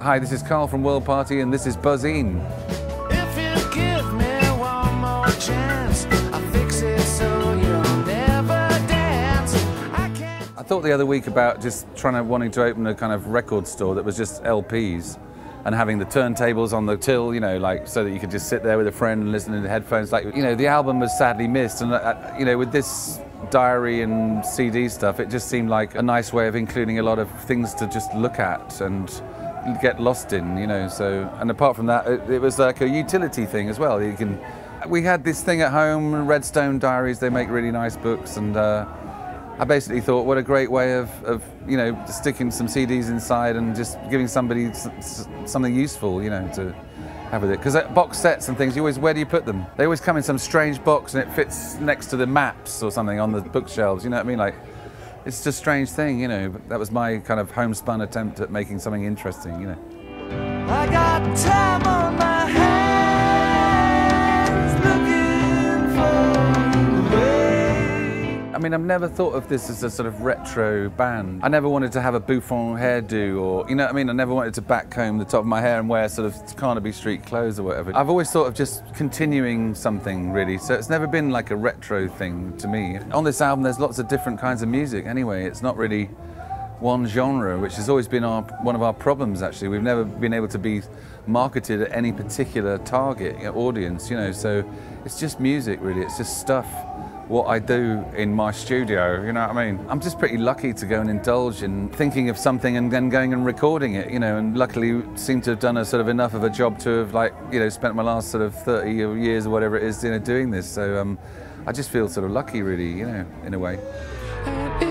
Hi, this is Karl from World Party, and this is Buzzine. If you give me one more chance, I'll fix it so you'll never dance. I can't. I thought the other week about just trying to wanting to open a kind of record store that was just LPs and having the turntables on the till, you know, like so that you could just sit there with a friend and listen to the headphones. Like, you know, the album was sadly missed, and uh, you know, with this diary and CD stuff, it just seemed like a nice way of including a lot of things to just look at and get lost in, you know. So, and apart from that, it, it was like a utility thing as well. You can. We had this thing at home, Redstone Diaries. They make really nice books, and. Uh, I basically thought, what a great way of, of, you know, sticking some CDs inside and just giving somebody something useful, you know, to have with it. Because box sets and things, you always, where do you put them? They always come in some strange box and it fits next to the maps or something on the bookshelves. You know what I mean? Like, it's just a strange thing, you know. That was my kind of homespun attempt at making something interesting, you know. I mean, I've never thought of this as a sort of retro band. I never wanted to have a bouffant hairdo or, you know I mean? I never wanted to backcomb the top of my hair and wear sort of Carnaby Street clothes or whatever. I've always thought of just continuing something, really. So it's never been like a retro thing to me. On this album, there's lots of different kinds of music anyway. It's not really one genre, which has always been our, one of our problems actually. We've never been able to be marketed at any particular target audience, you know, so it's just music really, it's just stuff, what I do in my studio, you know what I mean? I'm just pretty lucky to go and indulge in thinking of something and then going and recording it, you know, and luckily seem to have done a sort of enough of a job to have like, you know, spent my last sort of 30 years or whatever it is, you know, doing this. So um, I just feel sort of lucky really, you know, in a way.